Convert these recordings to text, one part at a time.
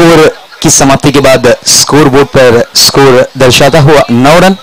Over की समाप्ति के बाद स्कोर बोर्ड पर स्कोर दर्शाता हुआ नौ रन।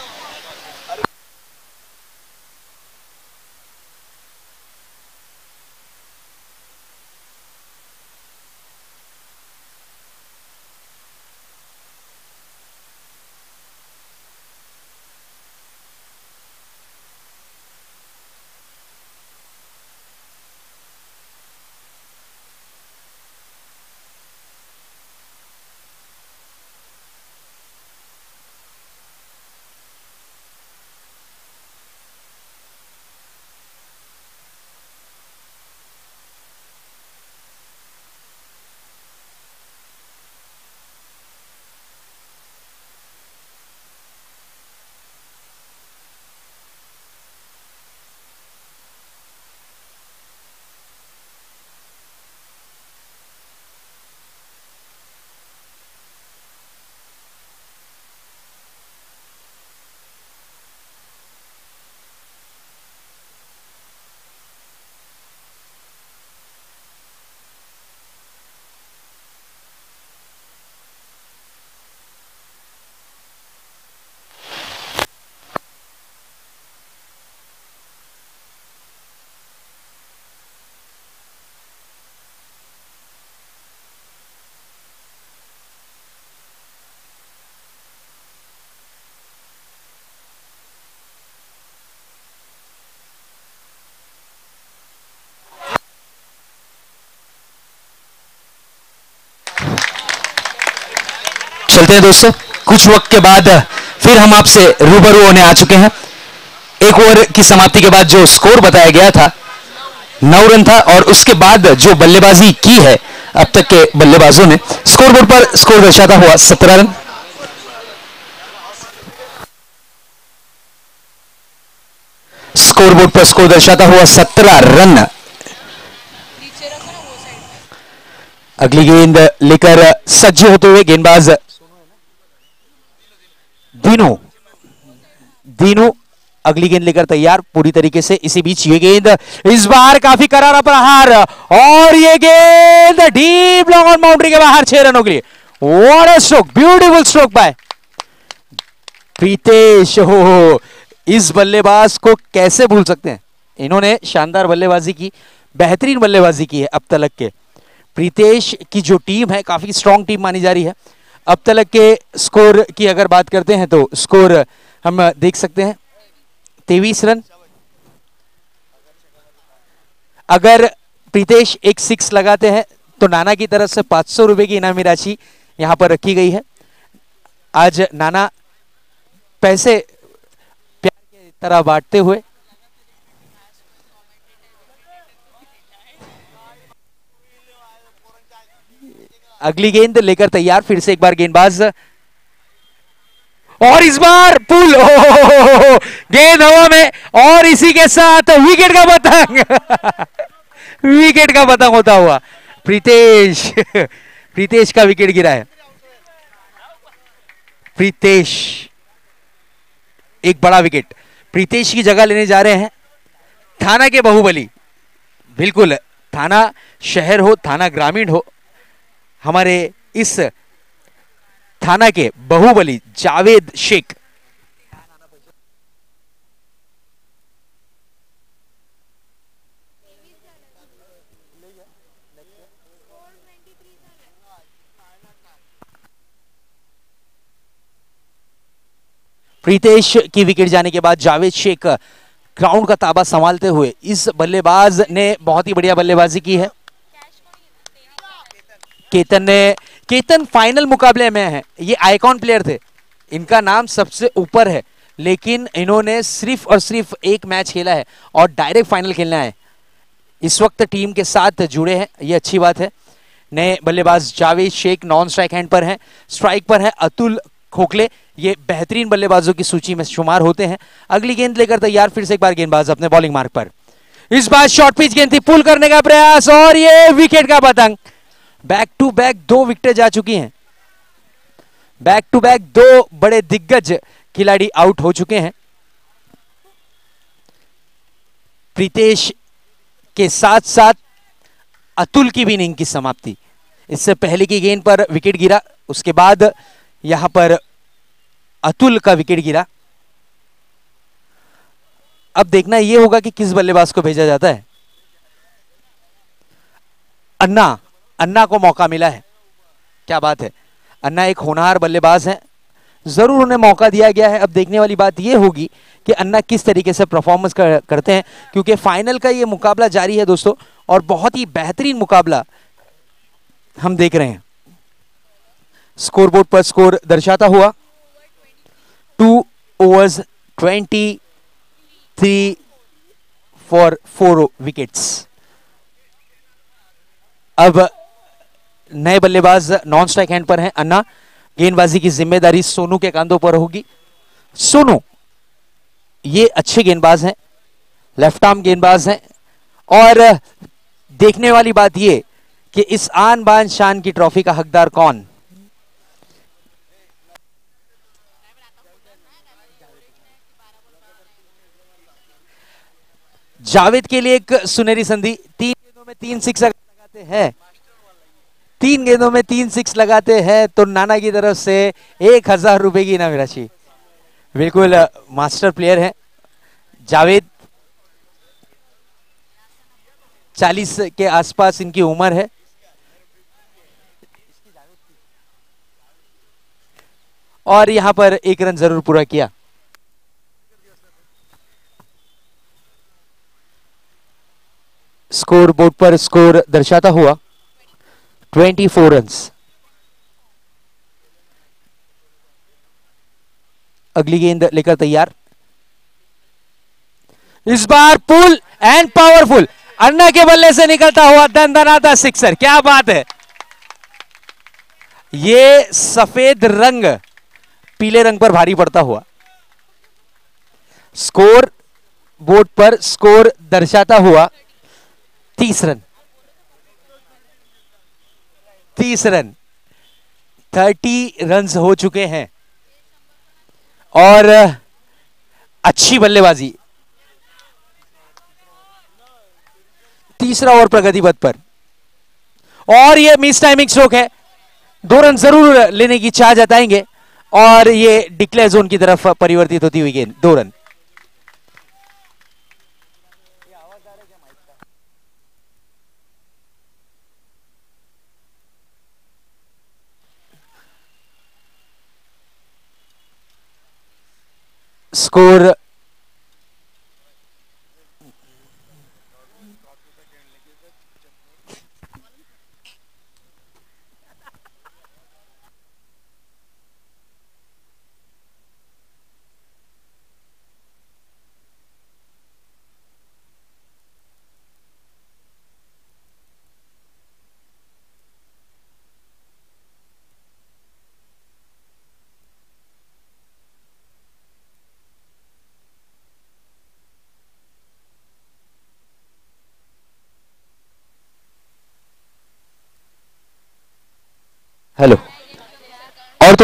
चलते हैं दोस्तों। कुछ वक्त के बाद, फिर हम आपसे रूबरू होने आ चुके हैं। एक ओवर की समाप्ति के बाद जो स्कोर बताया गया था, नौ रन था और उसके बाद जो बल्लेबाजी की है, अब तक के बल्लेबाजों ने स्कोर बोर्ड पर स्कोर दर्शाता हुआ सत्रह रन। स्कोर बोर्ड पर स्कोर दर्शाता हुआ सत्रह रन। अगली गेंद लेकर सज्ज होते हुए गेंदबाज दीनू दीनू अगली गेंद लेकर तैयार, पूरी तरीके से इसी बीच ये गेंद इस बार काफ़ी करारा प्रहार, और ये गेंद डीप लॉन्ग ऑन बाउंड्री के बाहर छह रनों के लिए। What a stroke beautiful stroke by Pritesh. हो इस बल्लेबाज को कैसे भूल सकते हैं? इन्होंने शानदार बल्लेबाजी की, बेहतरीन बल्लेबाजी की है अब तलक के। प्रीतेश की जो टीम है, काफ़ी स्ट्रांग टीम मानी जा रही है। अब तलक के स्कोर की अगर बात करते हैं तो स्कोर हम देख सकते हैं। तेईस रन। अगर प्रीतेश एक सिक्स लगाते हैं तो नाना की तरफ़ से पाँच सौ रुपए की इनामी राशि यहाँ पर रखी गई है। आज नाना पैसे प्यार की तरह बांटते हुए अगली गेंद लेकर तैयार, फिर से एक बार गेंदबाज। और इस बार पुल गेंद हवा में, और इसी के साथ विकेट का पतंग। विकेट का पतंग होता हुआ। प्रीतेश प्रीतेश का विकेट गिरा है। प्रीतेश, एक बड़ा विकेट प्रीतेश की जगह लेने जा रहे हैं। थाना के बाहुबली। बिल्कुल, थाना शहर हो, थाना ग्रामीण हो। हमारे इस थाना के बहुबली जावेद शेख। प्रीतेश की विकेट जाने के बाद जावेद शेख, ग्राउंड का ताबा संभालते हुए इस बल्लेबाज ने बहुत ही बढ़िया बल्लेबाजी की है। केतन ने, केतन फाइनल मुकाबले में है। ये आइकॉन प्लेयर थे। इनका नाम सबसे ऊपर है। लेकिन इन्होंने सिर्फ़ और सिर्फ़ एक मैच खेला है और डायरेक्ट फाइनल खेलना है इस वक्त टीम के साथ जुड़े हैं। ये अच्छी बात है। नए बल्लेबाज Javed Shaikh non strike end पर हैं। स्ट्राइक पर है अतुल खोखले। ये बेहतरीन बल्लेबाजों की सूची में शुमार होते हैं। अगली गेंद लेकर तैयार, फिर से एक बार गेंदबाज अपने बॉलिंग मार्ग पर। इस बार शॉर्ट पिच गेंद थी। पुल करने का प्रयास और ये विकेट का पतंग। बैक टू बैक दो विकेटें जा चुकी हैं। बैक टू बैक दो बड़े दिग्गज खिलाड़ी आउट हो चुके हैं। प्रीतेश के साथ साथ अतुल की भी इनिंग की समाप्ति। इससे पहले की गेंद पर विकेट गिरा, उसके बाद यहाँ पर अतुल का विकेट गिरा। अब देखना यह होगा कि किस बल्लेबाज को भेजा जाता है। अन्ना अन्ना को मौका मिला है। क्या बात है? अन्ना एक होनहार बल्लेबाज है। ज़रूर उन्हें मौका दिया गया है। अब देखने वाली बात यह होगी कि अन्ना किस तरीके से परफॉर्मेंस कर, करते हैं क्योंकि फाइनल का ये मुकाबला जारी है दोस्तों और बहुत ही बेहतरीन मुकाबला हम देख रहे हैं। स्कोरबोर्ड पर स्कोर दर्शाता हुआ। Two overs twenty three for four wickets अब नए बल्लेबाज नॉन स्ट्राइक हैंड पर हैं। अन्ना, गेंदबाजी की ज़िम्मेदारी सोनू के कांधों पर होगी। सोनू, ये अच्छे गेंदबाज हैं, लेफ़्ट आर्म गेंदबाज हैं। और देखने वाली बात ये कि इस आन बान शान की ट्रॉफी का हकदार कौन? जावेद के लिए एक सुनहरी संधि। तीन गेंदों में तीन सिक्स लगाते हैं। तीन गेंदों में तीन सिक्स लगाते हैं तो नाना की तरफ़ से एक हज़ार रुपए की इनामी राशि। बिल्कुल मास्टर प्लेयर है। जावेद, चालीस के आसपास इनकी उम्र है। और यहाँ पर एक रन ज़रूर पूरा किया। स्कोर बोर्ड पर स्कोर दर्शाता हुआ। 24 रन अगली गेंद लेकर तैयार। इस बार पुल एंड पावरफुल अन्ना के बल्ले से निकलता हुआ दन दनाता सिक्सर। क्या बात है। ये सफ़ेद रंग पीले रंग पर भारी पड़ता हुआ। स्कोर बोर्ड पर स्कोर दर्शाता हुआ तीस रन। तीस रन थर्टी रन हो चुके हैं। और, अच्छी बल्लेबाजी। तीसरा ओवर प्रगति पथ पर। और ये मिस टाइमिंग स्ट्रोक है। दो रन ज़रूर लेने की चाह जताएँगे। और ये डिक्लेयर जोन की तरफ़ परिवर्तित होती हुई गेंद। दो रन। score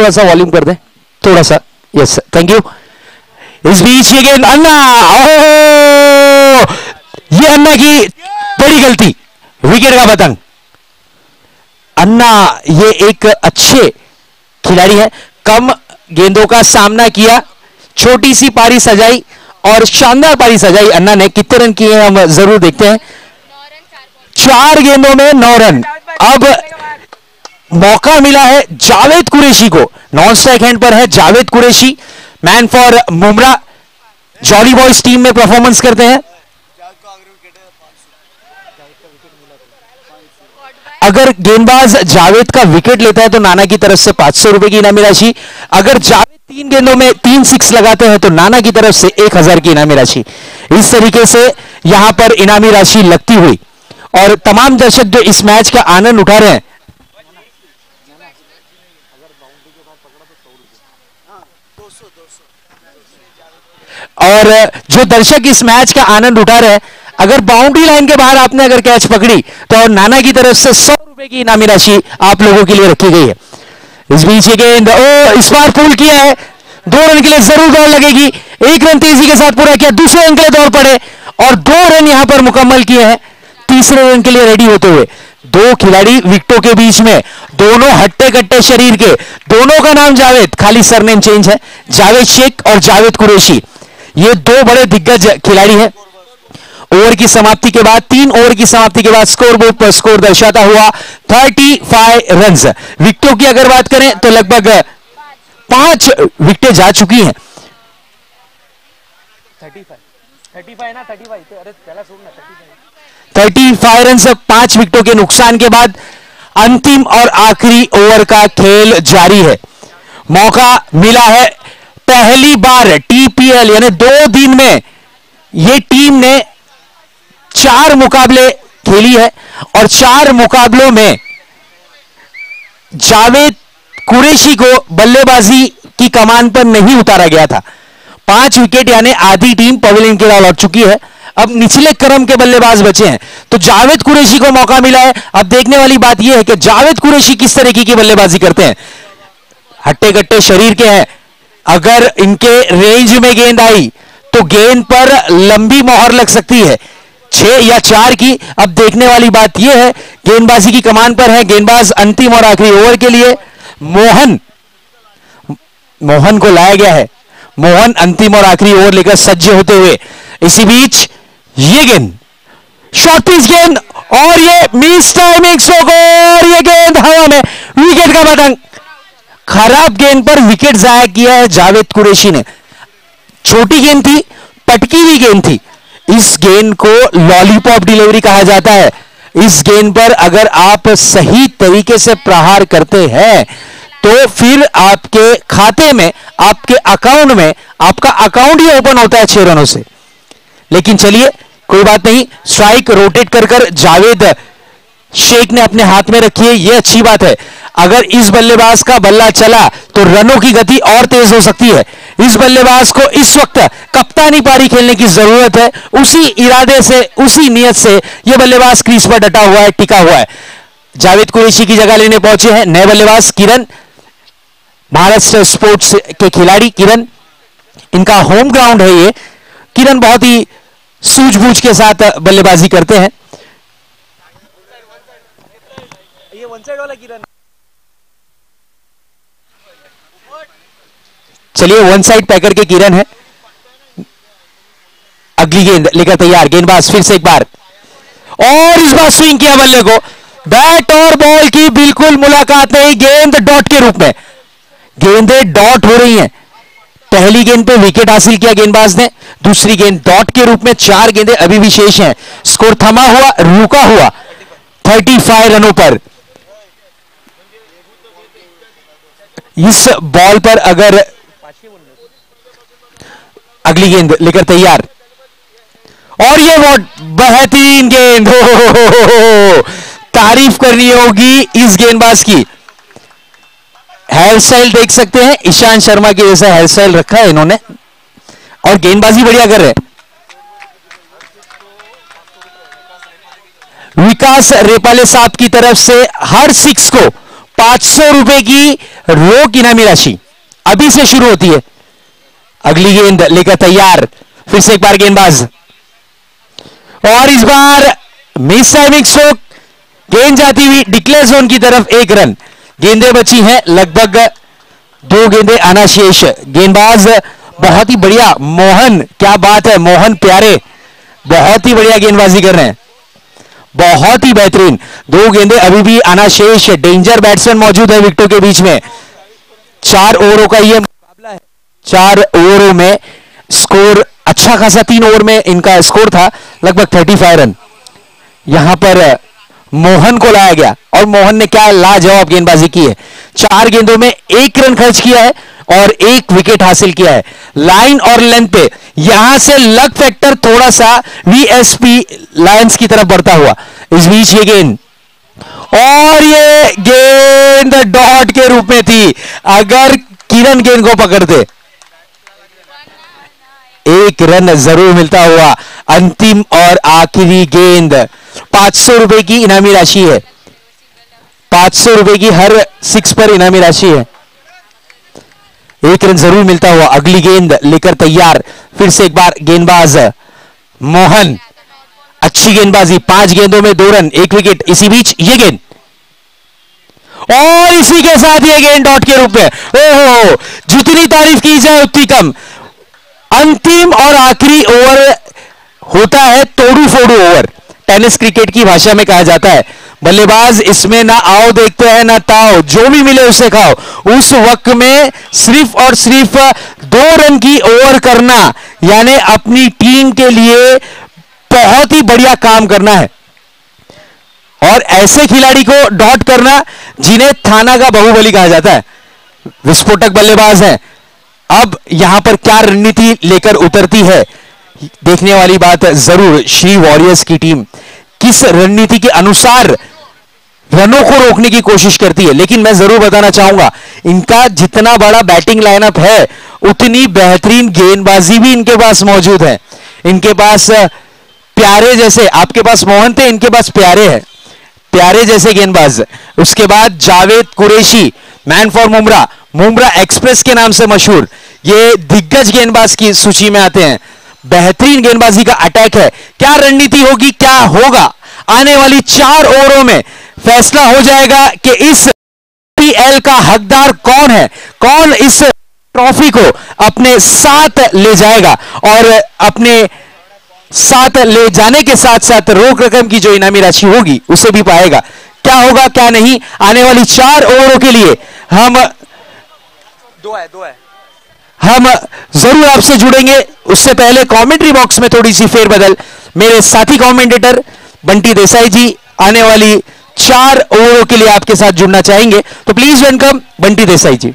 थोड़ा सा वॉल्यूम कर दे। थोड़ा सा यस थैंक यू इस बीच गेंद, अन्ना! ओ ये अन्ना की बड़ी गलती। विकेट का पतंग। अन्ना, ये एक अच्छे खिलाड़ी है। कम गेंदों का सामना किया। छोटी सी पारी सजाई और शानदार पारी सजाई अन्ना ने। कितने रन किए हम ज़रूर देखते हैं। चार गेंदों में नौ रन। अब मौका मिला है जावेद कुरेशी को। नॉन स्ट्राइक हैंड पर है Javed Qureshi. Man for Mumbra jolly boys team में परफॉर्मेंस करते हैं। अगर गेंदबाज जावेद का विकेट लेता है तो नाना की तरफ़ से पाँच सौ रुपए की इनामी राशि। अगर जावेद तीन गेंदों में तीन सिक्स लगाते हैं तो नाना की तरफ़ से एक हज़ार की इनामी राशि। इस तरीके से यहाँ पर इनामी राशि लगती हुई। और तमाम दर्शक जो इस मैच का आनंद उठा रहे हैं और जो दर्शक इस मैच का आनंद उठा रहे अगर बाउंड्री लाइन के बाहर आपने अगर कैच पकड़ी तो नाना की तरफ़ से सौ रुपए की इनामी राशि आप लोगों के लिए रखी गई है। इस बीच ये गेंद ओ, इस बार पुल किया है। दो रन के लिए ज़रूर दौड़ लगेगी। एक रन तेज़ी के साथ पूरा किया, दूसरे रन के लिए दौड़ पड़े और दो रन यहाँ पर मुकम्मल किए हैं। तीसरे रन के लिए रेडी होते हुए। दो खिलाड़ी विकटों के बीच में, दोनों हट्टे कट्टे शरीर के, दोनों का नाम जावेद, खाली सरनेम चेंज है, जावेद शेख और जावेद कुरेशी। ये दो बड़े दिग्गज खिलाड़ी हैं। ओवर की समाप्ति के बाद तीन ओवर की समाप्ति के बाद स्कोर बोर्ड पर स्कोर दर्शाता हुआ 35 रन विकेटों की अगर बात करें तो लगभग पाँच विकेटें जा चुकी हैं। 35 रन पाँच विकेटों के नुकसान के बाद अंतिम और आखिरी ओवर का खेल जारी है। मौका मिला है पहली बार टीपीएल, यानी दो दिन में ये टीम ने चार मुकाबले खेली है और चार मुकाबलों में जावेद कुरेशी को बल्लेबाजी की कमान पर नहीं उतारा गया था। पाँच विकेट, यानी आधी टीम पवेलियन के लौट चुकी है। अब निचले क्रम के बल्लेबाज बचे हैं। तो जावेद कुरेशी को मौका मिला है। अब देखने वाली बात यह है कि जावेद कुरेशी किस तरीके की बल्लेबाजी करते हैं? हट्टे कट्टे शरीर के हैं। अगर इनके रेंज में गेंद आई तो गेंद पर लंबी मोहर लग सकती है। छह या चार की, अब देखने वाली बात यह है, गेंदबाजी की कमान पर है गेंदबाज अंतिम और आखिरी ओवर के लिए। मोहन मोहन को लाया गया है। मोहन अंतिम और आखिरी ओवर लेकर सज्ज होते हुए। इसी बीच ये गेंद शॉर्ट पिच गेंद, और ये मिस टाइमिंग और ये गेंद हवा में। विकेट का बटन खराब गेंद पर विकेट जाया किया है जावेद कुरेशी ने। छोटी गेंद थी पटकी हुई गेंद थी। इस गेंद को लॉलीपॉप डिलीवरी कहा जाता है। इस गेंद पर अगर आप सही तरीके से प्रहार करते हैं तो फिर आपके खाते में, आपके अकाउंट में, आपका अकाउंट ही ओपन होता है छह रनों से। लेकिन चलिए, कोई बात नहीं स्ट्राइक रोटेट कर कर जावेद शेख ने अपने हाथ में रखी है यह अच्छी बात है। अगर इस बल्लेबाज का बल्ला चला तो रनों की गति और तेज हो सकती है। इस बल्लेबाज को इस वक्त कप्तानी पारी खेलने की ज़रूरत है। उसी इरादे से, उसी नियत से यह बल्लेबाज क्रीज पर डटा हुआ है, टिका हुआ है। जावेद कुरेशी की जगह लेने पहुँचे हैं नए बल्लेबाज किरण महाराष्ट्र स्पोर्ट्स के खिलाड़ी किरण। इनका होम ग्राउंड है ये। किरण बहुत ही सूझबूझ के साथ बल्लेबाजी करते हैं ये किरण चलिए वन साइड पैकर के किरण है। अगली गेंद लेकर तैयार, गेंदबाज फिर से एक बार। और इस बार स्विंग किया बल्ले को। बैट और बॉल की बिल्कुल मुलाकात नहीं, गेंद डॉट के रूप में। गेंदे डॉट हो रही हैं। पहली गेंद पे विकेट हासिल किया गेंदबाज ने। दूसरी गेंद डॉट के रूप में, चार गेंदें अभी भी शेष हैं। स्कोर थमा हुआ, रुका हुआ 35 रनों पर। इस बॉल पर अगर अगली गेंद लेकर तैयार। और ये वॉट बेहतरीन गेंद हो, हो, हो, हो, तारीफ़ करनी होगी इस गेंदबाज की। हेयर स्टाइल देख सकते हैं ईशांत शर्मा के जैसा हेयर स्टाइल रखा है इन्होंने। और गेंदबाजी बढ़िया कर रहे विकास रेपाले साहब की तरफ़ से हर सिक्स को पाँच सौ रुपए की रोक इनामी राशि। अभी से शुरू होती है। अगली गेंद लेकर तैयार। फिर से एक बार गेंदबाज। और इस बार मिस टाइमिंग स्ट्रोक गेंद जाती हुई डिक्लेयर जोन की तरफ़ एक रन। गेंदे बची हैं। लगभग दो गेंदे आना शेष गेंदबाज, बहुत ही बढ़िया मोहन। क्या बात है, मोहन प्यारे। बहुत ही बढ़िया गेंदबाजी कर रहे हैं। बहुत ही बेहतरीन। दो गेंदे अभी भी आना शेष डेंजर बैट्समैन मौजूद है विकेटों के बीच में। चार ओवरों का यह मुकाबला है। चार ओवरों में स्कोर अच्छा खासा तीन ओवर में इनका स्कोर था, लगभग थर्टी फाइव रन। यहाँ पर मोहन को लाया गया। और मोहन ने क्या लाजवाब गेंदबाजी की है। चार गेंदों में एक रन खर्च किया है। और एक विकेट हासिल किया है। लाइन और लेंथ पे। यहाँ से लक फैक्टर थोड़ा सा वीएसपी लायंस की तरफ़ बढ़ता हुआ। इस बीच ये गेंद। और ये गेंद डॉट के रूप में थी। अगर किरण गेंद को पकड़ते एक रन ज़रूर मिलता हुआ। अंतिम और आखिरी गेंद। पाँच सौ रुपए की इनामी राशि है। पाँच सौ रुपए की हर सिक्स पर इनामी राशि है। एक रन ज़रूर मिलता हुआ अगली गेंद लेकर तैयार, फिर से एक बार गेंदबाज मोहन। अच्छी गेंदबाजी, पाँच गेंदों में दो रन, एक विकेट इसी बीच ये गेंद। और इसी के साथ ये गेंद डॉट के रूप में। ओहो, जितनी तारीफ़ की जाए उतनी कम। अंतिम और आखिरी ओवर होता है तोड़ू फोड़ू ओवर। टेनिस क्रिकेट की भाषा में कहा जाता है बल्लेबाज इसमें ना आओ, देखते हैं, ना ताओ। जो भी मिले उसे खाओ। उस वक्त में सिर्फ़ और सिर्फ़ दो रन की ओवर करना, यानी अपनी टीम के लिए बहुत ही बढ़िया काम करना है। और ऐसे खिलाड़ी को डॉट करना, जिन्हें थाना का बहुबली कहा जाता है। विस्फोटक बल्लेबाज है। अब यहाँ पर क्या रणनीति लेकर उतरती है? देखने वाली बात ज़रूर, श्री वॉरियर्स की टीम। किस रणनीति के अनुसार रनों को रोकने की कोशिश करती है। लेकिन मैं ज़रूर बताना चाहूँगा, इनका जितना बड़ा बैटिंग लाइनअप है, उतनी बेहतरीन गेंदबाजी भी इनके पास मौजूद है। इनके पास प्यारे जैसे, आपके पास मोहन थे, इनके पास प्यारे है। प्यारे जैसे गेंदबाज। उसके बाद Javed Qureshi man for Mumbra Mumbra express के नाम से मशहूर। ये दिग्गज गेंदबाज की सूची में आते हैं। बेहतरीन गेंदबाजी का अटैक है। क्या रणनीति होगी, क्या होगा? आने वाली चार ओवरों में फैसला हो जाएगा कि इस पीएल का हकदार कौन है? कौन इस ट्रॉफी को अपने साथ ले जाएगा? और अपने साथ ले जाने के साथ साथ रोक रकम की जो इनामी राशि होगी उसे भी पाएगा। क्या होगा क्या नहीं? आने वाली चार ओवरों के लिए हम दो है दो है। हम ज़रूर आपसे जुड़ेंगे। उससे पहले कमेंट्री बॉक्स में थोड़ी सी फेरबदल। मेरे साथी कमेंटेटर बंटी देसाई जी आने वाली चार ओवरों के लिए आपके साथ जुड़ना चाहेंगे तो please welcome Bunty Desai ji.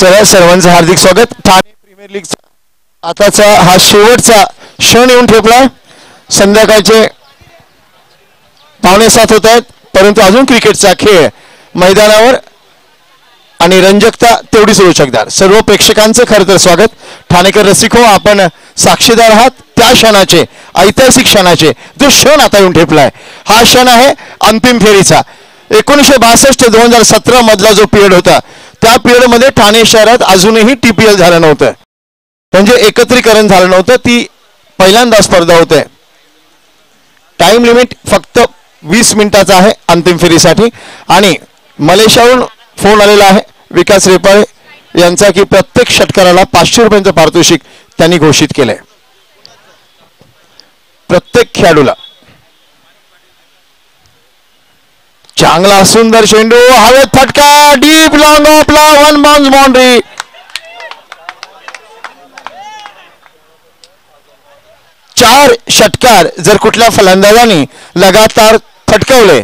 Sir सर्वांचं हार्दिक स्वागत. ठाणे प्रीमियर लीग आताचा हा शेवटचा क्षण येऊन ठेपला. संध्याकाळचे पावणे सात होत आहेत परंतु अजून क्रिकेटचा खेळ मैदानावर आणि रंजकता तेवढी सुरू सर्व प्रेक्षकांचं खरं तर स्वागत. ठाणेकर रसिको हो, आपण साक्षीदार आहात. त्या क्षणाचे ऐतिहासिक क्षणाचे जो क्षण आता येऊन ठेपलाय हा क्षण आहे अंतिम फेरीचा. एकोणीसशे बासष्ट दोन हजार सतरा मधला जो पिरियड होता त्या पिरियडमध्ये ठाणे शहरात अजूनही टी पी एल झालं नव्हतं. म्हणजे एकत्रीकरण झालं नव्हतं. ती पहिल्यांदा स्पर्धा होते. टाइम लिमिट फक्त वीस मिनिटाचा आहे अंतिम फेरीसाठी. आणि मलेशियाहून फोन आलेला आहे विकास रेपाळे यांचा की प्रत्येक षटकाराला पाचशे रुपयांचं पारितोषिक त्यांनी घोषित केलंय. प्रत्येक खेळाडूला. चांगला सुंदर चेंडू हवेत फटका डीप लॉंग ऑफला वन बाउन्स बाउंड्री चार षटकार जर कुठल्या फलंदाजांनी लगातार फटकवले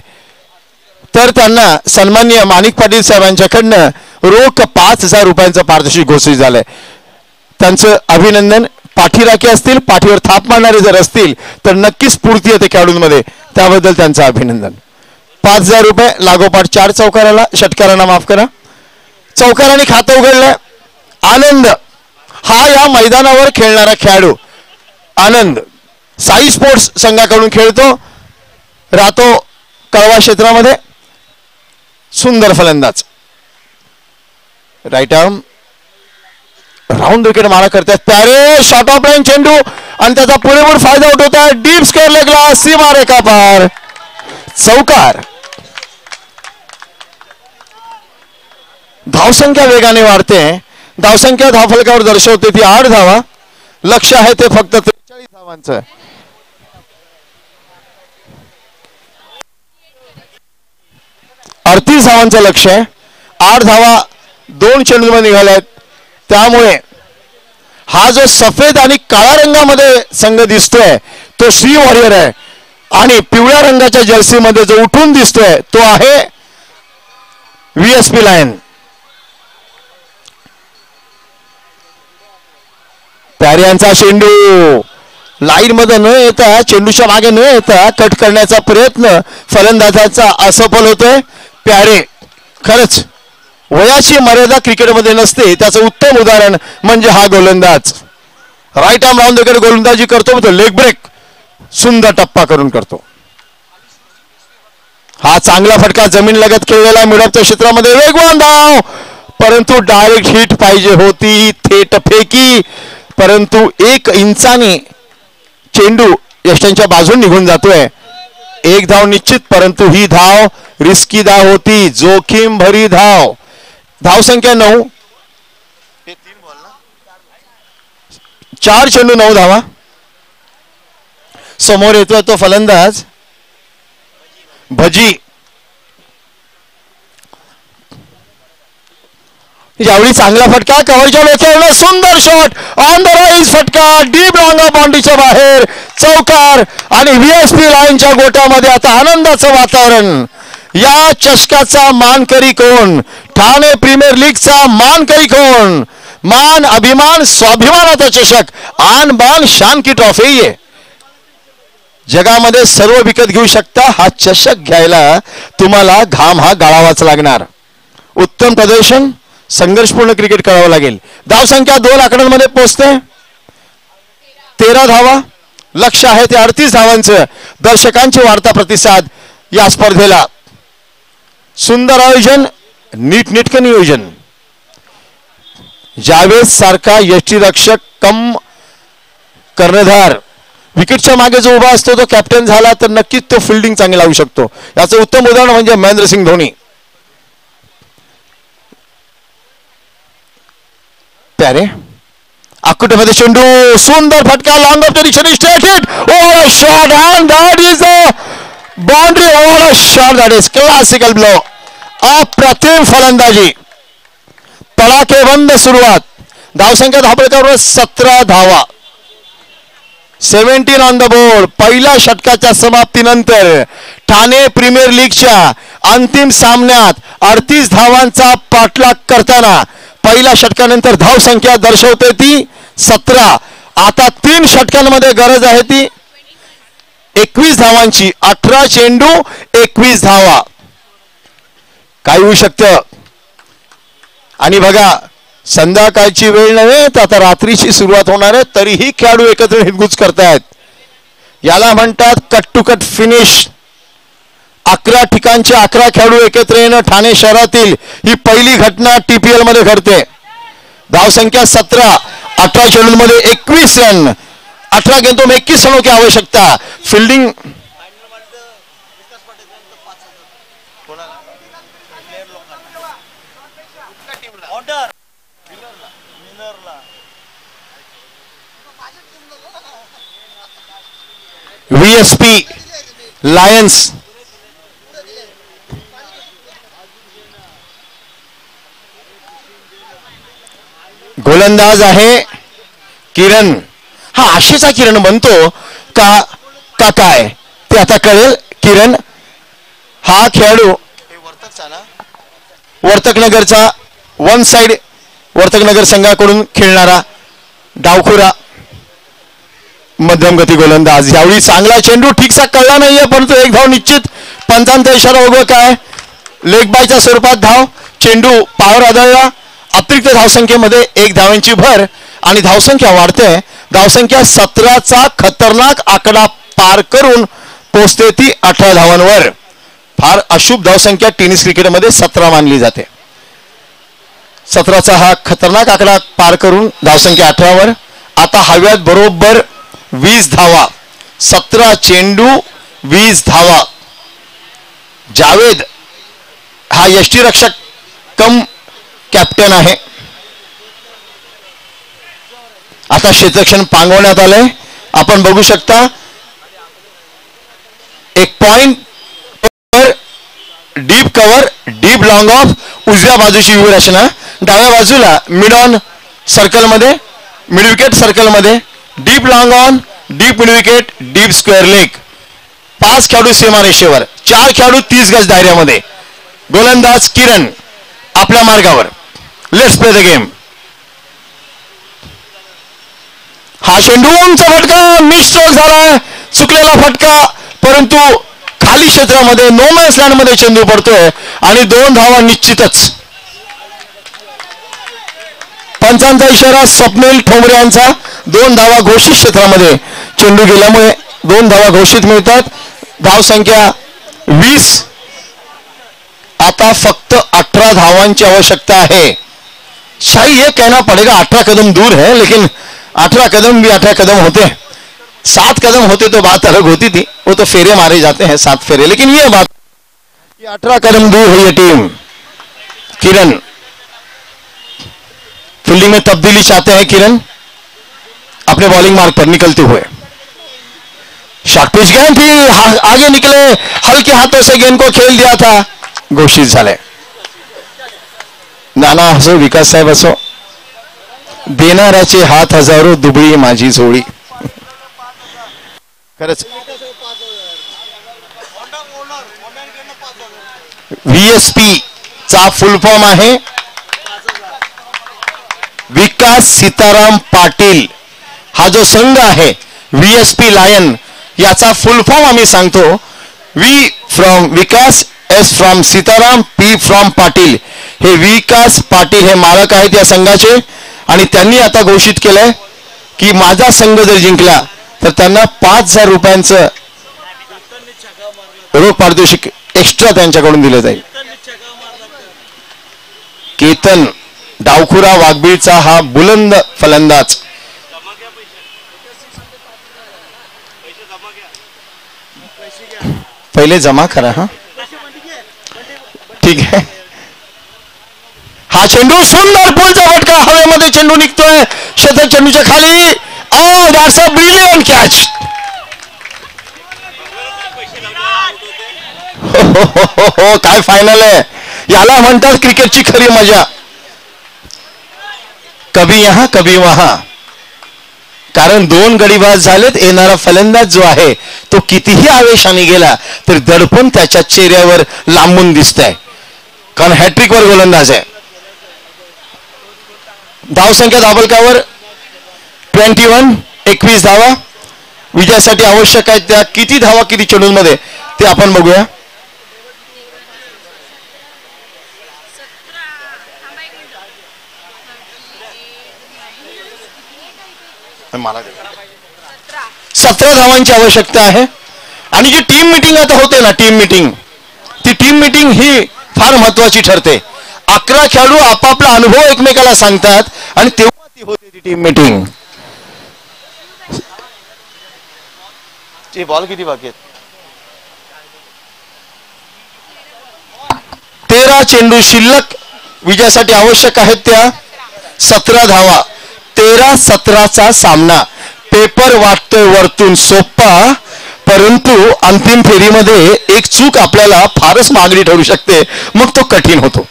तर त्यांना सन्मान्य माणिक पाटील साहेबांच्याकडनं रोख पाच हजार रुपयांचं पारितोषिक घोषित झालंय. त्यांचं अभिनंदन पाठीराखे असतील पाठीवर थाप मारणारे जर असतील तर नक्कीच स्फूर्ती येते खेळाडूंमध्ये. त्याबद्दल त्यांचं अभिनंदन. पाच हजार रुपये. लागोपाठ चार चौकाराला षटकारांना माफ करा. चौकाराने खातं उघडलंय आनंद. हा या मैदानावर खेळणारा खेळाडू. आनंद. साई स्पोर्ट्स संघाकडून खेळतो. राहतो कळवा क्षेत्रामध्ये. सुंदर फलंदाज. राईट आर्म राऊंड विकेट मारा करतात. प्यारे शॉर्ट ऑफ लाईन चेंडू. आणि त्याचा पुरेपूर फायदा उठवता डीप स्केअर लेगला सीमा रेखा पार. चौकार. धावसंख्या वेगाने वाढते. धावसंख्या धावफलकावर दर्शवते. ती आठ धावा. लक्ष आहे ते फक्त त्रेचाळीस धावांचं अडतीस धावांचं लक्ष आहे. आठ धावा दोन चेंडूमध्ये निघाल्या आहेत. त्यामुळे हा जो सफेद आणि काळ्या रंगामध्ये संघ दिसतोय तो श्री वॉरियर आहे. आणि पिवळ्या रंगाच्या जर्सीमध्ये जो उठून दिसतोय तो आहे व्ही एस पी लायन प्याऱ्यांचा चेंडू लाईन मध्ये न येता चेंडूच्या मागे न येता कट करण्याचा प्रयत्न फलंदाजाचा असफल होतोय. प्यारे खरंच वयाची मर्यादा क्रिकेटमध्ये नसते त्याचं उत्तम उदाहरण म्हणजे हा गोलंदाज. राईट आर्म राऊंड वगैरे गोलंदाजी करतो तो लेग ब्रेक सुंदर टप्पा करून करतो. हा चांगला फटका जमीन लगत खेळलेला मिडपच्या क्षेत्रामध्ये. वेगवान धाव! परंतु डायरेक्ट हिट पाहिजे होती थेट फेकी. परंतु एक इंचाने चेंडू यष्टांच्या बाजून निघून जातोय. एक धाव निश्चित परंतु ही धाव रिस्की धाव होती. जोखीम भरी धाव. धाव संख्या नऊ. चार चेंडू नऊ धावा. समोर येतोय तो फलंदाज. भजी. यावेळी चांगला फटका कव्हरच्या डोक्यावर सुंदर शॉट ऑन द राईज फटका. डीप रांगा बाउंड्रीच्या बाहेर. चौकार आणि व्हीएसपी लाईनच्या गोट्यामध्ये आता आनंदाचं वातावरण. या चषकाचा मानकरी कोण? ठाणे प्रीमियर लीगचा मानकरी कोण? मान अभिमान स्वाभिमानाचा चषक. आन बान शान की ट्रॉफी आहे जगामध्ये सर्व विकत घेऊ शकता हा चषक घ्यायला तुम्हाला घाम हा गाळावाच लागणार. उत्तम प्रदर्शन. संघर्षपूर्ण क्रिकेट करावं लागेल. धावसंख्या दोन आकड्यांमध्ये पोचते. तेरा धावा. लक्ष आहे ते अडतीस धावांचं. दर्शकांचे वाढता प्रतिसाद या स्पर्धेला. सुंदर आयोजन नीटनेटकं नियोजन. जावेद सारखा यष्टीरक्षक कम कर्णधार विकेटच्या मागे जो उभा असतो तो कॅप्टन झाला तर नक्कीच तो फिल्डिंग चांगली लावू शकतो. याचं उत्तम उदाहरण म्हणजे महेंद्रसिंग धोनी. प्यारे आकुटमध्ये चेंडू सुंदर फटका long off direction straight hit over shot and that is a boundary over shot that is classical blow अप्रतिम फलंदाजी. तळाकेबंद सुरुवात. धावसंख्या धापळकावर सतरा धावा. सेव्हन्टीन ऑन द बोर्ड पहिल्या षटकाच्या समाप्तीनंतर ठाणे प्रीमियर लीगच्या अंतिम सामन्यात अडतीस धावांचा पाठलाग करताना पहिल्या षटकानंतर धाव संख्या दर्शवते ती सतरा. आता तीन षटकांमध्ये गरज आहे ती एकवीस धावांची. अठरा चेंडू एकवीस धावा. काय होऊ शकतं. आणि बघा संध्याकाळची वेळ नव्हे तर आता रात्रीची सुरुवात होणार आहे. तरीही खेळाडू एकत्र हिंदूच करतायत. याला म्हणतात कट टू कट फिनिश अकरा ठिकाणचे अकरा खेळाडू एकत्र येणं ठाणे शहरातील ही पहिली घटना टीपीएलमध्ये घडते. धावसंख्या सतरा अठरा चेंडूमध्ये एकवीस रन. अठरा गेंदों में इक्कीस रनों की आवश्यकता. फील्डिंग व्हीएसपी लायन्स गोलंदाज आहे किरण. हा आशेचा किरण बनतो का का काय? ते आता कळेल. किरण हा खेळाडू वर्तक वर्तकनगरचा वन साइड वर्तकनगर संघाकडून खेळणारा डावखुरा मध्यम गती गोलंदाज. यावेळी चांगला चेंडू ठीकसा कळला नाहीये परंतु एक धाव निश्चित. पंचांचा इशारा उभं काय? लेग बायच्या स्वरूपात धाव. चेंडू पावर आदळला. अतिरिक्त धावसंख्येमध्ये एक धावांची भर आणि धावसंख्या वाढते. धावसंख्या सतराचा खतरनाक आकडा पार करून पोचते ती अठरा धावांवर. फार अशुभ धावसंख्या टेनिस क्रिकेटमध्ये सतरा मानली जाते. सतराचा हा खतरनाक आकडा पार करून धावसंख्या अठरावर. आता हव्यात बरोबर वीस धावा. सतरा चेंडू वीस धावा. जावेद हा यष्टीरक्षक कम कॅप्टन आहे. आता क्षेत्रक्षण पांगवण्यात आलंय. आपण बघू शकता एक point deep cover deep long off उजव्या बाजूची व्यूहरचना डाव्या बाजूला मिड ऑन सर्कलमध्ये मिड विकेट सर्कलमध्ये deep long on deep mid wicket deep square leg पाच खेळाडू सीमारेषेवर चार खेळाडू तीस गज दायऱ्यामध्ये. गोलंदाज किरण आपल्या मार्गावर. लेट्स प्ले द गेम हा चेंडू उंच फटका मिस्ट्रोक झाला चुकलेला फटका परंतु खाली क्षेत्रामध्ये नो मॅन्स लँडमध्ये चेंडू पडतोय आणि दोन धावा निश्चितच. पंचांचा इशारा स्वप्नील ठोंबरे यांचा. दोन धावा घोषित क्षेत्रामध्ये चेंडू गेल्यामुळे दोन धावा घोषित मिळतात. धाव संख्या वीस आता फक्त अठारह धावांची आवश्यकता है शाही ये कहना पड़ेगा अठारह कदम दूर है, लेकिन अठारह कदम भी अठारह कदम होते हैं. सात कदम होते तो बात अलग होती थी, वो तो फेरे मारे जाते हैं, सात फेरे. लेकिन ये बात अठारह कदम दूर है ये टीम. किरण, फील्डिंग में तब्दीली चाहते हैं किरण. अपने बॉलिंग मार्ग पर निकलते हुए. शॉर्ट पिच थी, हा- आगे निकले, हल्के हाथों से गेंद को खेल दिया था. घोषित झालाय. नाना असो विकास साहेब असो देणाऱ्याचे हात हजारो दुबळी माझी जोडी. खरंच. व्हीएसपी चा फुल फॉर्म आहे. विकास सीताराम पाटील. हा जो संघ आहे व्हीएसपी लायन याचा फुल फॉर्म आम्ही सांगतो. V from Vikas S from Sitaram P from Patil. हे विकास पाटील हे मालक आहेत या संघाचे आणि त्यांनी आता घोषित केलंय की माझा संघ जर जिंकला तर त्यांना पाच हजार रुपयांचं रोख पारितोषिक एक्स्ट्रा त्यांच्याकडून दिलं जाईल. केतन डावखुरा वाघबीळचा हा बुलंद फलंदाज. पहिले जमा करा हा. ठीक आहे हा चेंडू सुंदर पुलचा फटका हवेमध्ये चेंडू निघतोय. शतक चेंडूच्या खाली. Oh that's a brilliant catch हो हो हो हो हो काय फायनल आहे. याला म्हणतात क्रिकेटची खरी मजा. कभी यहा कभी वहा. कारण दोन गडीबाज झालेत. येणारा फलंदाज जो आहे तो कितीही आवेशाने गेला तर दडपण त्याच्या चेहऱ्यावर लांबून दिसत आहे कारण हॅट्रिकवर गोलंदाज आहे. धावसंख्या दाबलकावर ट्वेंटी वन एकवीस धावा. विजयासाठी आवश्यक आहे त्या किती धावा किती चेंडूंमध्ये ते आपण बघूया. मला सतरा धावांची आवश्यकता आहे. आणि जी टीम मिटिंग आता होते ना टीम मिटिंग ती टीम मिटिंग ही फार महत्वाची ठरते. अकरा खेळाडू आपापला अनुभव एकमेकाला सांगतात आणि तेव्हा ती होते ती टीम मिटिंग बॉल किती बाकी तेरा चेंडू शिल्लक विजयासाठी आवश्यक आहेत त्या. सतरा धावा. तेरा सतराचा सामना. पेपर वाटतोय वरतून सोप्पा. परंतु अंतिम फेरीमध्ये एक चूक आपल्याला फारच मागणी ठरू शकते. मग तो कठीण होतो.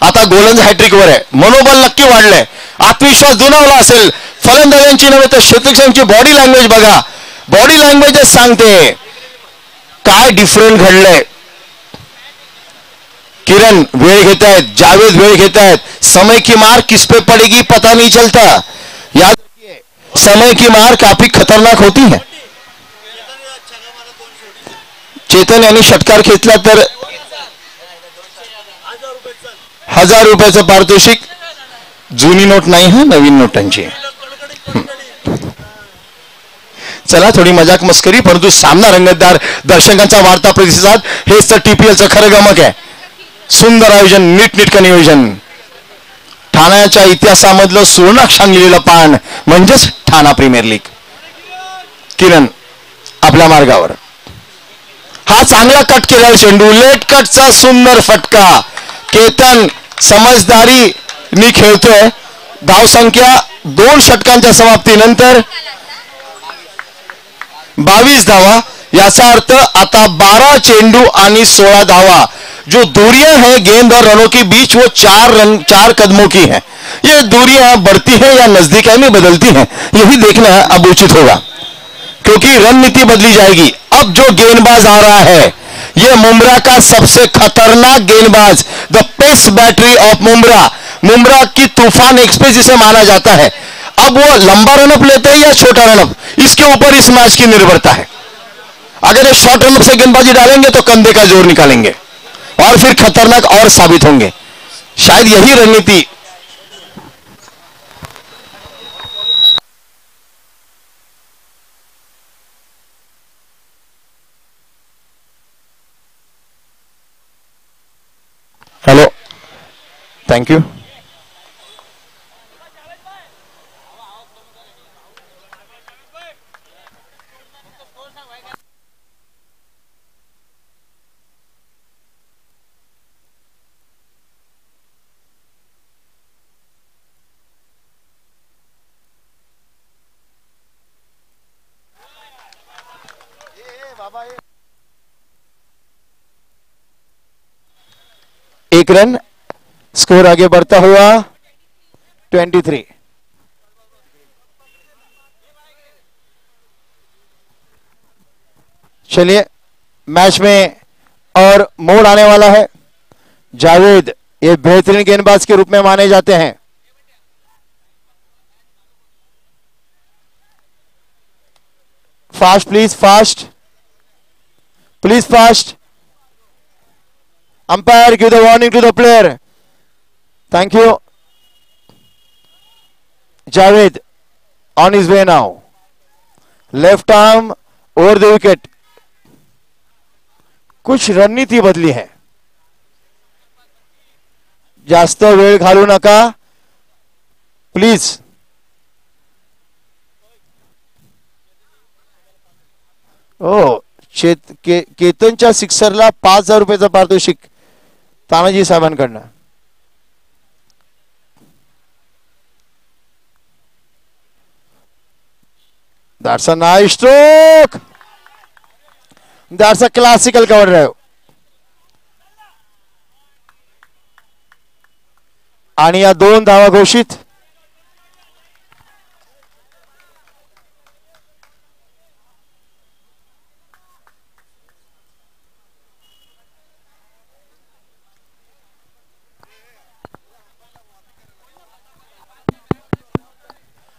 आता गोलंद हॅट्रिकवर आहे. मनोबल नक्की वाढलंय. आत्मविश्वास दुणावला असेल. फलंदाजांची नव्हे तर शतकांची बॉडी लँग्वेज बघा. बॉडी लँग्वेजच सांगते. काय डिफरंट घडलंय? किरण वेळ घेत आहेत जावेद वेळ घेत आहेत समय की मार किस पे पड़ेगी पता नहीं चलता. याद समय की मार काफी खतरनाक होती है. चेतन यांनी षटकार घेतला तर हजार रुपयाचं पारितोषिक. जुनी नोट नाही हा? नवीन नोटांची. चला थोडी मजाक मस्करी परंतु सामना रंगतदार दर्शकांचा वाढता प्रतिसाद. हेच तर टीपीएलचं खरं गमक आहे. सुंदर आयोजन नीटनेटकं नियोजन. ठाण्याच्या इतिहासामधलं सुवर्णाक्षान लिहिलेलं पान म्हणजेच ठाणा प्रीमियर लीग. किरण आपल्या मार्गावर. हा चांगला कट केलेला चेंडू लेट कटचा सुंदर फटका. केतन समजदारीने खेळतोय. धावसंख्या दोन षटकांच्या समाप्तीनंतर बावीस धावा. याचा अर्थ आता बारह चेंडू आणि सोलह धावा. जो दूरियाँ हैं गेंद और रनों के बीच, वो चार रन, चार कदमों की है. ये दूरियाँ बढ़ती है या नज़दीक में बदलती हैं. यही देखना अब उचित होगा. क्योंकि रणनीति बदली जाएगी। अब जो गेंदबाज आ रहा है यह मुमरा का सबसे खतरनाक गेंदबाज the pace battery of Mumbra Mumbra की तूफ़ान एक्सप्रेस जिसे माना जाता है। अब वो लंबा रनअप लेते हैं या छोटा रनअप इसके ऊपर इस मैच की निर्भरता है। अगर ये शॉर्ट रनअप से गेंदबाजी डालेंगे तो कंधे का ज़ोर निकालेंगे। और फिर खतरनाक और साबित होंगे। शायद यही रणनीति hello. Thank you. एक रन स्कोर आगे बढ़ता हुआ 23 चलिए मैच में और मोड़ आने वाला है। जावेद, ये बेहतरीन गेंदबाज के रूप में माने जाते हैं। Fast please fast please fast umpire give the warning to the player thank you javed on his way now left arm over the wicket कुछ रणनीती बदली है जास्त वेळ घालू नका प्लीज ओ चेत के केतनच्या सिक्सरला पाच हजार रुपयाचं पारितोषिक Tanaji साहेबांकडनं. That's a nice stroke that's a classical cover drive आणि या दोन धावा घोषित.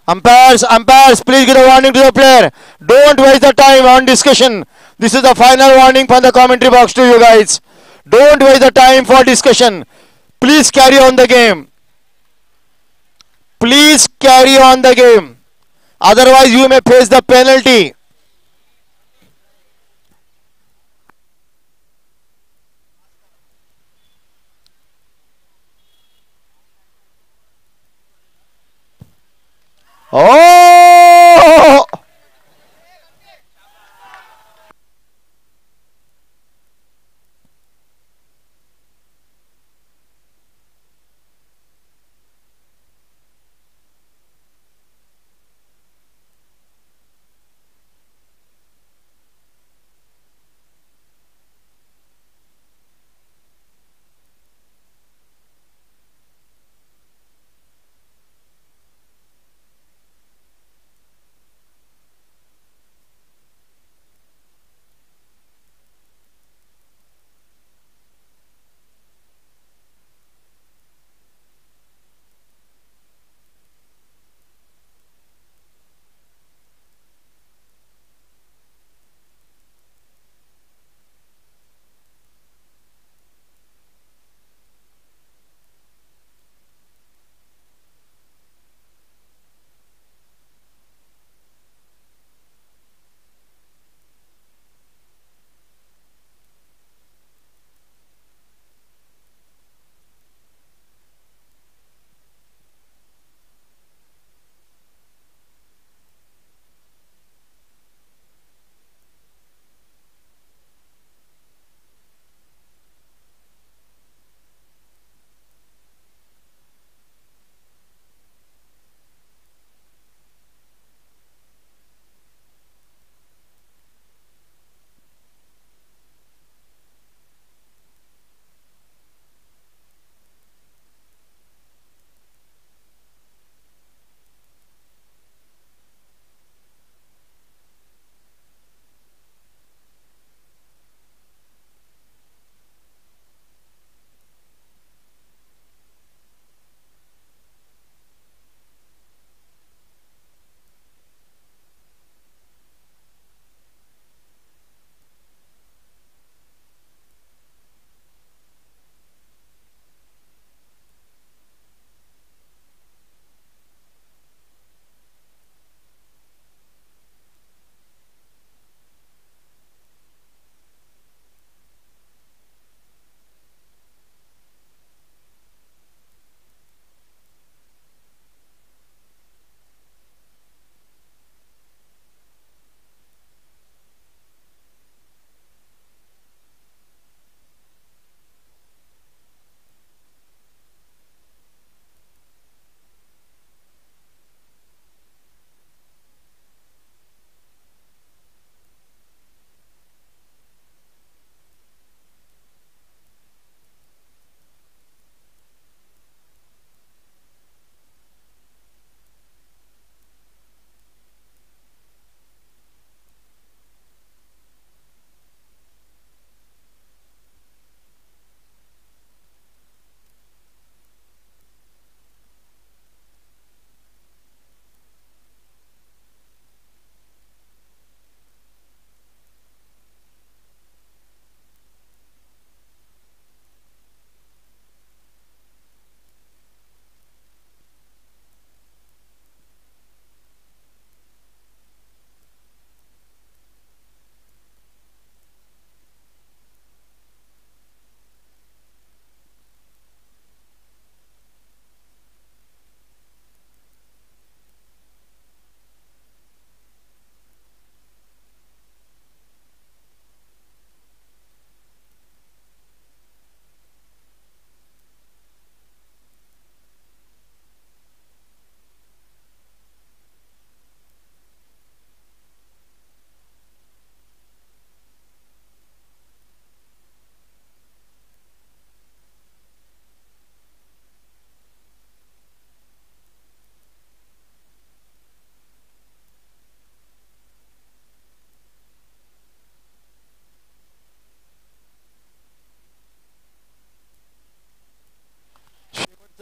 Umpires, umpires, please give a warning to the player. Don't waste the time on discussion. This is the final warning from the commentary box to you guys. Don't waste the time for discussion. Please carry on the game. Please carry on the game. Otherwise, you may face the penalty. Oh!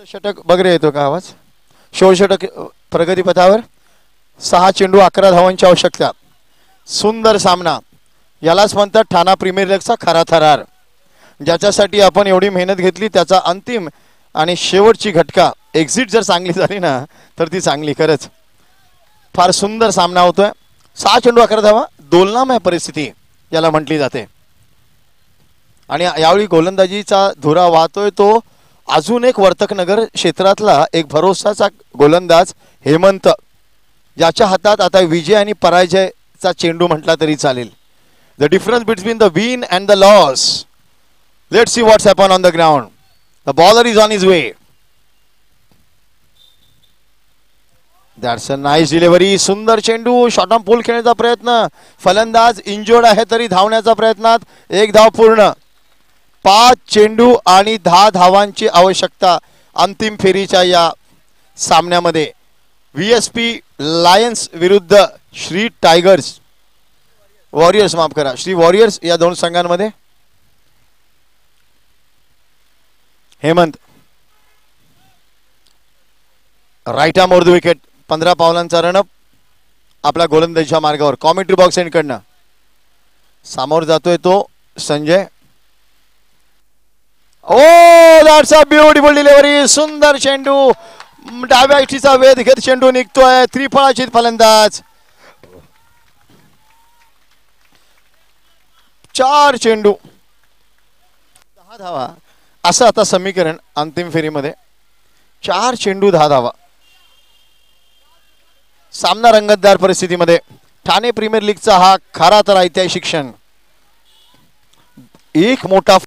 षटक बगरे येतो का आवाज? शेवट षटक प्रगतीपथावर सहा चेंडू अकरा धावांची आवश्यकता. सुंदर सामना. यालाच म्हणतात ठाणा प्रीमियर लीगचा खरा थरार. ज्याच्यासाठी आपण एवढी मेहनत घेतली त्याचा अंतिम आणि शेवटची घटका. एक्झिट जर चांगली झाली ना तर ती चांगली खरंच. फार सुंदर सामना होतोय. सहा चेंडू अकरा धावा दोलनाम आहे परिस्थिती याला म्हटली जाते. आणि यावेळी गोलंदाजीचा धुरा वाहतोय तो अजून एक वर्तकनगर क्षेत्रातला एक भरोसाचा गोलंदाज हेमंत ज्याच्या हातात आता विजय आणि पराजयचा चेंडू म्हटला तरी चालेल. The difference between the win and the loss let see what's happen on the ground the bowler is on is way that's a nice delivery सुंदर चेंडू. शॉर्ट ऑन पूल खेळण्याचा प्रयत्न. फलंदाज इंजोर्ड आहे तरी धावण्याचा प्रयत्नात. एक धाव पूर्ण. पाच चेंडू आणि दहा धावांची आवश्यकता अंतिम फेरीच्या या सामन्यामध्ये. व्ही एस पी लायन्स विरुद्ध श्री टायगर्स. वॉरियर्स माफ करा श्री वॉरियर्स या दोन संघांमध्ये. Hemant. Right arm the wicket पंधरा पावलांचा रनअप आपला गोलंदाजीच्या मार्गावर. कॉमेंट्री बॉक्स एंडकडनं सामोर जातोय तो Sanjay. Oh that's a beautiful delivery सुंदर चेंडू डाव्या इष्टीचा वेध घेत चेंडू निघतोय. त्रिफळाची फलंदाज. चार चेंडू दहा धावा. असं आता समीकरण अंतिम फेरीमध्ये. चार चेंडू दहा धावा. सामना रंगतदार परिस्थितीमध्ये. ठाणे प्रीमियर लीगचा हा खरा तर ऐतिहासिक क्षण. एक मोठा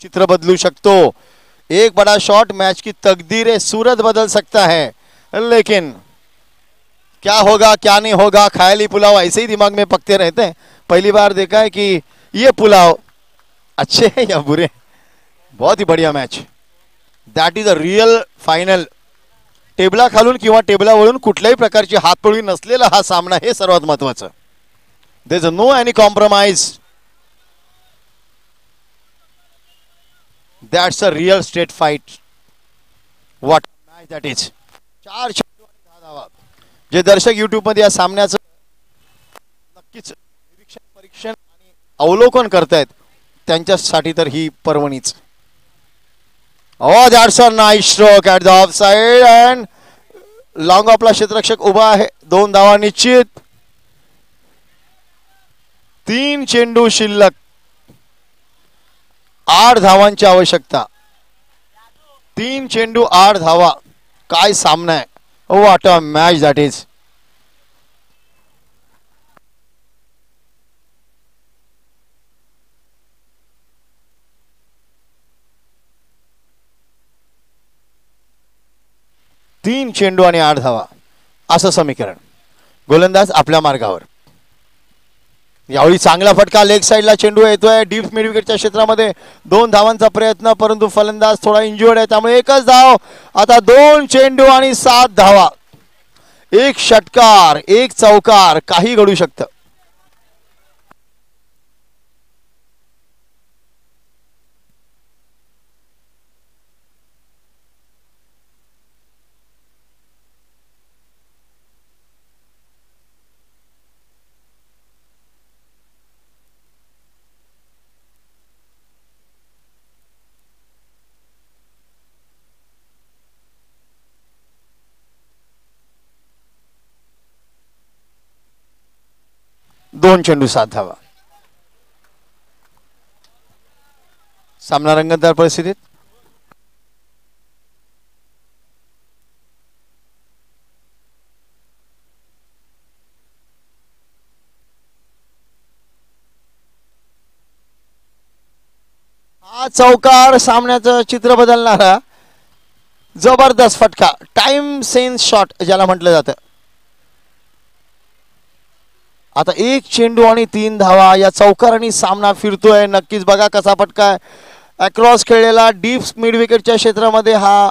चित्र बदलू शकतो। एक बड़ा शॉट मैच की तकदीर सूरत बदल सकता है। लेकिन, क्या होगा, क्या नहीं होगा, ख्याली पुलाव ऐसे ही दिमाग में पकते रहते हैं। पहली बार देखा है कि ये पुलाव अच्छे हैं या बुरे बहुत ही बढ़िया match that is a real final टेबला खालून किंवा टेबलावरून कुठल्याही प्रकारची हातपळी नसलेला हा सामना हे सर्वात महत्वाचं. There is no any compromise that's a real state fight what match that is चार चेंडू आणि दहा धावा. जे दर्शक युट्यूबमध्ये या सामन्याचं नक्कीच निरीक्षण परीक्षण आणि अवलोकन करतायत त्यांच्यासाठी तर ही पर्वणीच. Oh, that's a nice stroke at the offside and long आपला क्षेत्ररक्षक उभा आहे. दोन धावा निश्चित. तीन चेंडू शिल्लक. आठ धावांची आवश्यकता. तीन चेंडू आठ धावा. काय सामना आहे. Oh a match that is तीन चेंडू आणि आठ धावा. असं समीकरण. गोलंदाज आपल्या मार्गावर. यावेळी चांगला फटका लेग साईडला चेंडू येतोय. डीप मिड विकेटच्या क्षेत्रामध्ये दोन धावांचा प्रयत्न परंतु फलंदाज थोडा इंजुर्ड आहे. त्यामुळे एकच धाव. आता दोन चेंडू आणि सात धावा. एक षटकार एक चौकार काही घडू शकतं. दोन चेंडू सात धावा सामना रंगतदार परिस्थितीत? हा चौकार सामन्याचं चित्र बदलणारा जबरदस्त फटका. टाइम सेन्स शॉट ज्याला म्हटलं जातं. आता एक चेंडू आणि तीन धावा या चौकारांनी सामना फिरतोय. नक्कीच बघा कसा फटका अक्रॉस खेळलेला डीप मिड विकेटच्या क्षेत्रामध्ये हा